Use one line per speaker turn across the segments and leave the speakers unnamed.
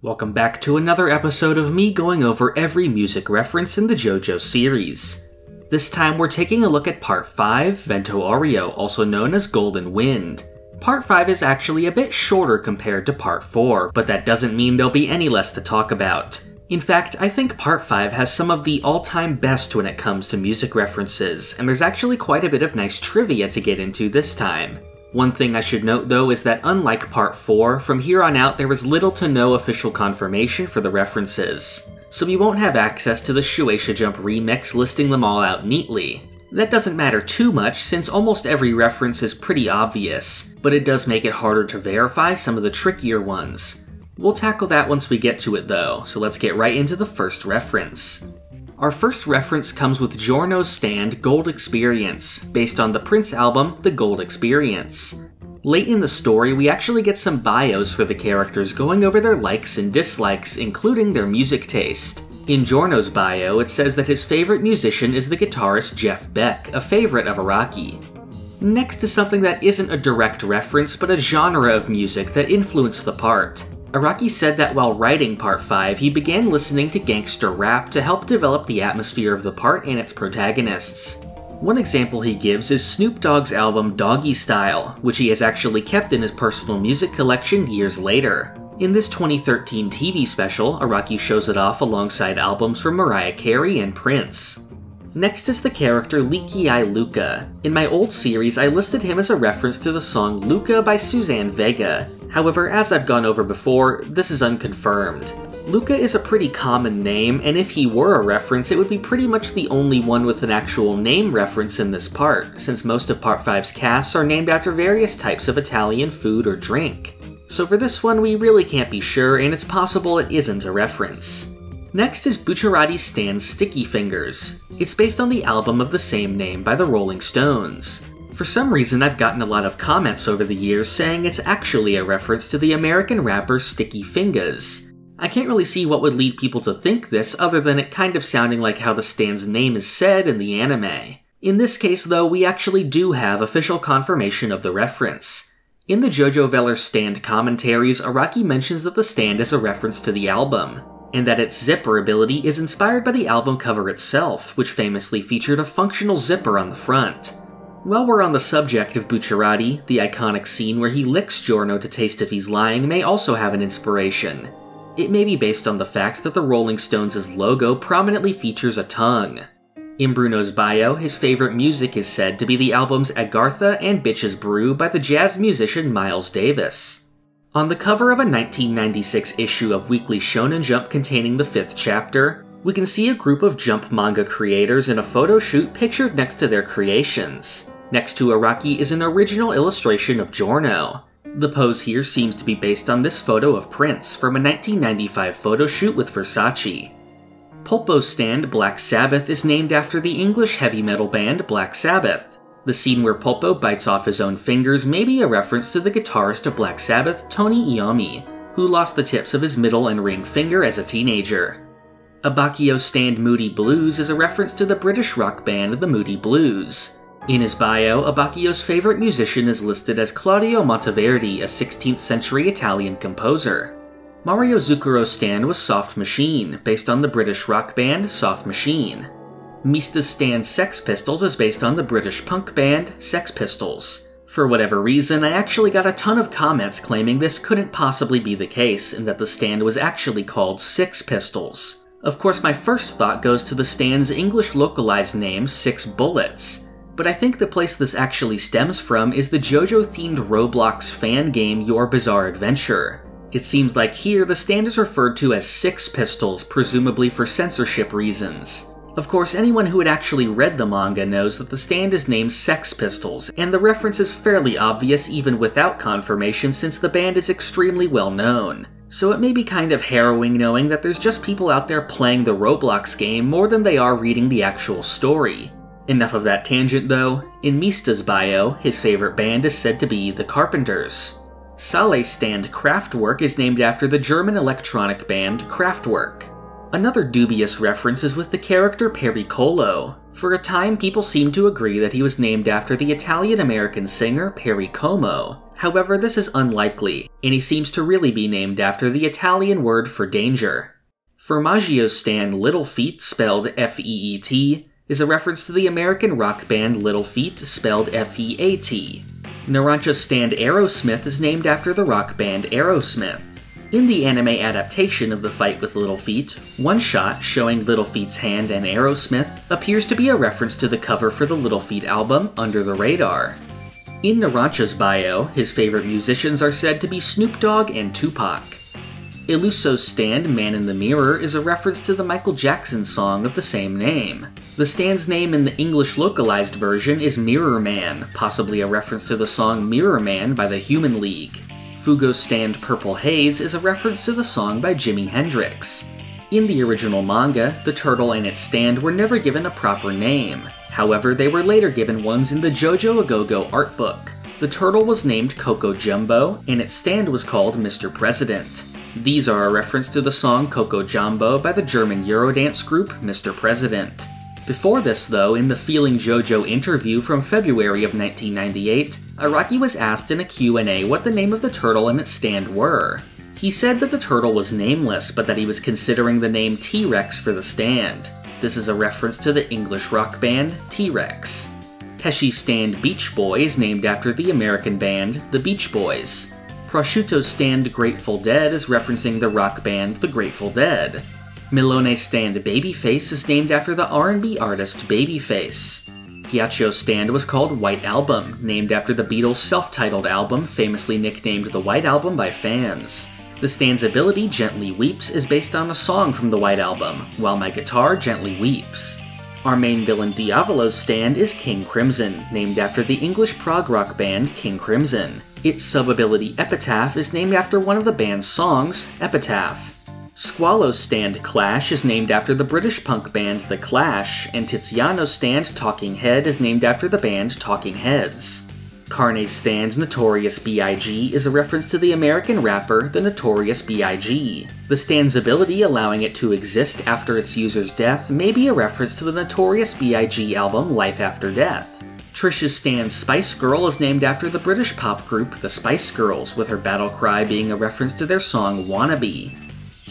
Welcome back to another episode of me going over every music reference in the JoJo series. This time we're taking a look at Part 5, Vento Aureo, also known as Golden Wind. Part 5 is actually a bit shorter compared to Part 4, but that doesn't mean there'll be any less to talk about. In fact, I think Part 5 has some of the all time best when it comes to music references, and there's actually quite a bit of nice trivia to get into this time. One thing I should note though is that unlike Part 4, from here on out there was little to no official confirmation for the references. So we won't have access to the Shueisha Jump remix listing them all out neatly. That doesn't matter too much since almost every reference is pretty obvious, but it does make it harder to verify some of the trickier ones. We'll tackle that once we get to it though, so let's get right into the first reference. Our first reference comes with Giorno's stand Gold Experience, based on the Prince album The Gold Experience. Late in the story, we actually get some bios for the characters going over their likes and dislikes, including their music taste. In Giorno's bio, it says that his favorite musician is the guitarist Jeff Beck, a favorite of Araki. Next is something that isn't a direct reference, but a genre of music that influenced the part. Araki said that while writing Part 5, he began listening to gangster rap to help develop the atmosphere of the part and its protagonists. One example he gives is Snoop Dogg's album Doggy Style, which he has actually kept in his personal music collection years later. In this 2013 TV special, Araki shows it off alongside albums from Mariah Carey and Prince. Next is the character Leaky Eye Luca. In my old series, I listed him as a reference to the song Luca by Suzanne Vega, However, as I've gone over before, this is unconfirmed. Luca is a pretty common name, and if he were a reference, it would be pretty much the only one with an actual name reference in this part, since most of Part 5's casts are named after various types of Italian food or drink. So for this one, we really can't be sure, and it's possible it isn't a reference. Next is Bucciarati's stand Sticky Fingers. It's based on the album of the same name by the Rolling Stones. For some reason, I've gotten a lot of comments over the years saying it's actually a reference to the American rapper Sticky Fingers. I can't really see what would lead people to think this other than it kind of sounding like how the stand's name is said in the anime. In this case, though, we actually do have official confirmation of the reference. In the JoJo Veller stand commentaries, Araki mentions that the stand is a reference to the album, and that its zipper ability is inspired by the album cover itself, which famously featured a functional zipper on the front. While we're on the subject of Bucciarati, the iconic scene where he licks Giorno to taste if he's lying may also have an inspiration. It may be based on the fact that the Rolling Stones' logo prominently features a tongue. In Bruno's bio, his favorite music is said to be the albums Agartha and Bitches Brew by the jazz musician Miles Davis. On the cover of a 1996 issue of Weekly Shonen Jump containing the fifth chapter, we can see a group of Jump manga creators in a photo shoot pictured next to their creations. Next to Araki is an original illustration of Giorno. The pose here seems to be based on this photo of Prince from a 1995 photo shoot with Versace. Polpo's stand Black Sabbath is named after the English heavy metal band Black Sabbath. The scene where Polpo bites off his own fingers may be a reference to the guitarist of Black Sabbath, Tony Iommi, who lost the tips of his middle and ring finger as a teenager. Abbacchio's stand Moody Blues is a reference to the British rock band The Moody Blues. In his bio, Abbacchio's favorite musician is listed as Claudio Monteverdi, a 16th century Italian composer. Mario Zucchero's stand was Soft Machine, based on the British rock band Soft Machine. Mista's stand Sex Pistols is based on the British punk band Sex Pistols. For whatever reason, I actually got a ton of comments claiming this couldn't possibly be the case and that the stand was actually called Six Pistols. Of course, my first thought goes to the stand's English localized name, Six Bullets, but I think the place this actually stems from is the JoJo themed Roblox fan game Your Bizarre Adventure. It seems like here the stand is referred to as Six Pistols, presumably for censorship reasons. Of course, anyone who had actually read the manga knows that the stand is named Sex Pistols, and the reference is fairly obvious even without confirmation since the band is extremely well known. So it may be kind of harrowing knowing that there's just people out there playing the Roblox game more than they are reading the actual story. Enough of that tangent though. In Mista's bio, his favorite band is said to be the Carpenters. Sale's stand Kraftwerk is named after the German electronic band Kraftwerk. Another dubious reference is with the character Perry Pericolo. For a time, people seemed to agree that he was named after the Italian American singer Perry Como. However, this is unlikely, and he seems to really be named after the Italian word for danger. Formaggio's stand Little Feet, spelled F E E T, is a reference to the American rock band Little Feat, spelled F E A T. Narancia's stand Aerosmith is named after the rock band Aerosmith. In the anime adaptation of the fight with Little Feat, one shot showing Little Feat's hand and Aerosmith appears to be a reference to the cover for the Little Feat album Under the Radar. In Narancia's bio, his favorite musicians are said to be Snoop Dogg and Tupac. Illuso's stand Man in the Mirror is a reference to the Michael Jackson song of the same name. The stand's name in the English localized version is Mirror Man, possibly a reference to the song Mirror Man by the Human League. Fugo's stand Purple Haze is a reference to the song by Jimi Hendrix. In the original manga, the turtle and its stand were never given a proper name. However, they were later given ones in the JoJo Agogo art book. The turtle was named Coco Jumbo, and its stand was called Mr. President. These are a reference to the song Coco Jumbo by the German Eurodance group Mr. President. Before this, though, in the Feeling JoJo interview from February of 1998, Araki was asked in a Q&A what the name of the turtle and its stand were. He said that the turtle was nameless, but that he was considering the name T-Rex for the stand. This is a reference to the English rock band T-Rex. Pesci's stand Beach Boy is named after the American band The Beach Boys. Prosciutto's stand Grateful Dead is referencing the rock band The Grateful Dead. Melone's stand Babyface is named after the R&B artist Babyface. Ghiaccio's stand was called White Album, named after the Beatles' self-titled album, famously nicknamed the White Album by fans. The stand's ability, Gently Weeps, is based on a song from the White Album, while my guitar gently weeps. Our main villain Diavolo's stand is King Crimson, named after the English prog rock band King Crimson. Its sub-ability Epitaph is named after one of the band's songs, Epitaph. Squalo's stand Clash is named after the British punk band The Clash, and Tiziano's stand Talking Head is named after the band Talking Heads. Carne's stand Notorious B.I.G. is a reference to the American rapper The Notorious B.I.G. The stand's ability allowing it to exist after its user's death may be a reference to the Notorious B.I.G. album Life After Death. Trish's stand Spice Girl is named after the British pop group The Spice Girls, with her battle cry being a reference to their song Wannabe.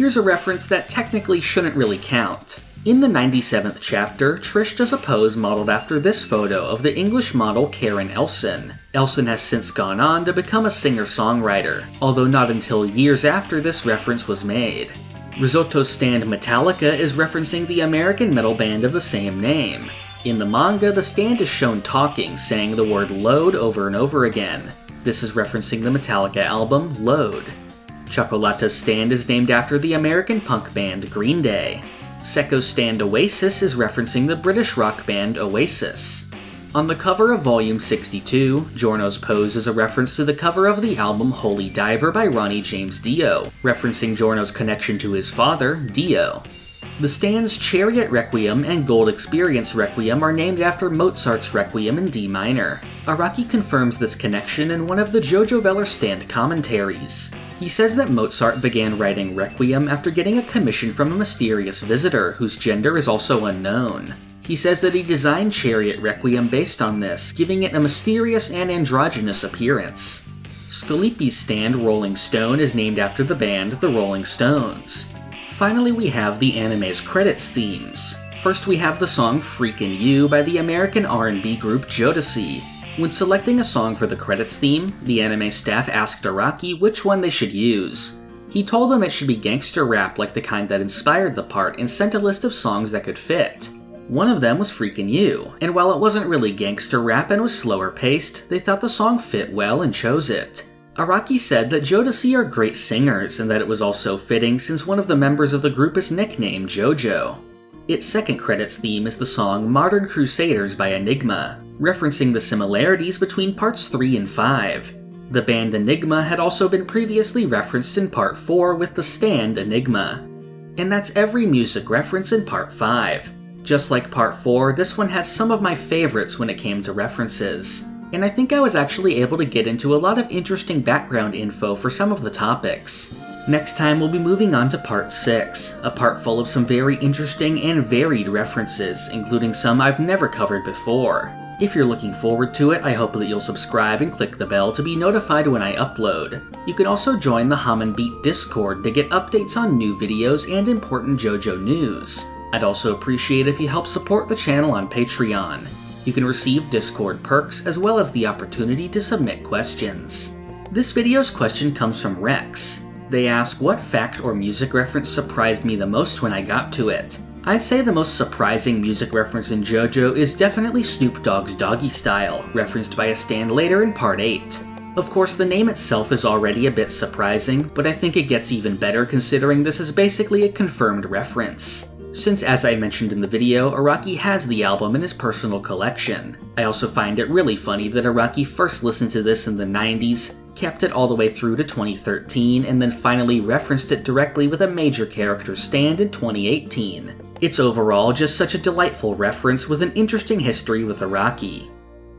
Here's a reference that technically shouldn't really count. In the 97th chapter, Trish does a pose modeled after this photo of the English model Karen Elson. Elson has since gone on to become a singer-songwriter, although not until years after this reference was made. Risotto's stand Metallica is referencing the American metal band of the same name. In the manga, the stand is shown talking, saying the word load over and over again. This is referencing the Metallica album Load. Cioccolata's stand is named after the American punk band Green Day. Secco's stand Oasis is referencing the British rock band Oasis. On the cover of Volume 62, Giorno's pose is a reference to the cover of the album Holy Diver by Ronnie James Dio, referencing Giorno's connection to his father, Dio. The stands Chariot Requiem and Gold Experience Requiem are named after Mozart's Requiem in D minor. Araki confirms this connection in one of the Jojo Veller stand commentaries. He says that Mozart began writing Requiem after getting a commission from a mysterious visitor whose gender is also unknown. He says that he designed Chariot Requiem based on this, giving it a mysterious and androgynous appearance. Scolippi's stand Rolling Stone is named after the band The Rolling Stones. Finally, we have the anime's credits themes. First, we have the song Freakin' You by the American R&B group Jodeci, when selecting a song for the credits theme, the anime staff asked Araki which one they should use. He told them it should be gangster rap like the kind that inspired the part and sent a list of songs that could fit. One of them was Freakin' You, and while it wasn't really gangster rap and was slower paced, they thought the song fit well and chose it. Araki said that Jodeci are great singers and that it was also fitting since one of the members of the group is nicknamed JoJo. Its second credits theme is the song Modern Crusaders by Enigma, referencing the similarities between parts 3 and 5. The band Enigma had also been previously referenced in part 4 with the stand Enigma. And that's every music reference in part 5. Just like part 4, this one has some of my favorites when it came to references. And I think I was actually able to get into a lot of interesting background info for some of the topics. Next time, we'll be moving on to part 6, a part full of some very interesting and varied references, including some I've never covered before. If you're looking forward to it, I hope that you'll subscribe and click the bell to be notified when I upload. You can also join the Hamon Beat Discord to get updates on new videos and important JoJo news. I'd also appreciate if you help support the channel on Patreon. You can receive Discord perks as well as the opportunity to submit questions. This video's question comes from Rex. They ask what fact or music reference surprised me the most when I got to it. I'd say the most surprising music reference in JoJo is definitely Snoop Dogg's Doggy Style, referenced by a stand later in Part 8. Of course, the name itself is already a bit surprising, but I think it gets even better considering this is basically a confirmed reference. Since, as I mentioned in the video, Araki has the album in his personal collection. I also find it really funny that Araki first listened to this in the 90s, kept it all the way through to 2013, and then finally referenced it directly with a major character stand in 2018. It's overall just such a delightful reference with an interesting history with Araki.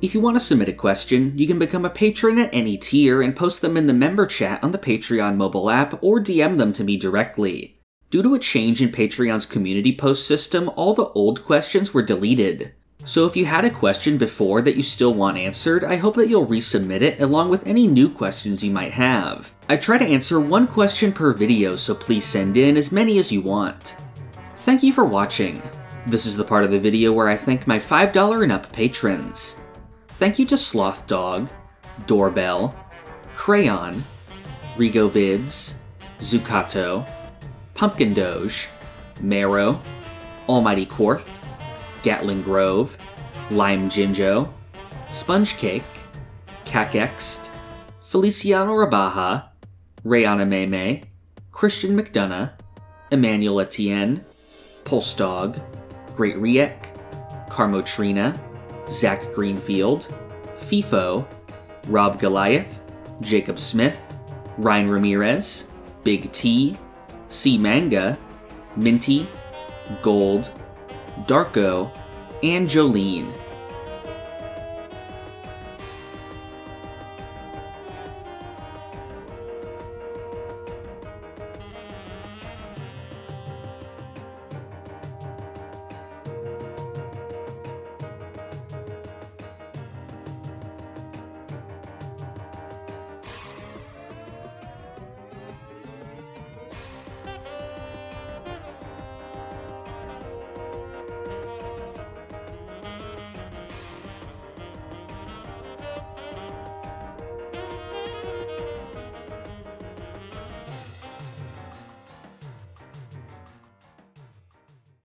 If you want to submit a question, you can become a patron at any tier and post them in the member chat on the Patreon mobile app or DM them to me directly. Due to a change in Patreon's community post system, all the old questions were deleted. So if you had a question before that you still want answered, I hope that you'll resubmit it along with any new questions you might have. I try to answer one question per video, so please send in as many as you want. Thank you for watching. This is the part of the video where I thank my $5 and up patrons. Thank you to Sloth Dog, Doorbell, Crayon, Rigo Vids, Zucato, Pumpkin Doge, Marrow, Almighty Quarth, Gatling Grove, Lime Jinjo, Sponge Cake, Cakext, Feliciano Rabaja, Rayana Meme, Christian McDonough, Emmanuel Etienne, Pulse Dog, Great Riek, Carmotrina, Zach Greenfield, FIFO, Rob Goliath, Jacob Smith, Ryan Ramirez, Big T, C Manga, Minty, Gold, Darko, and Jolene.